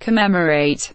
commemorate.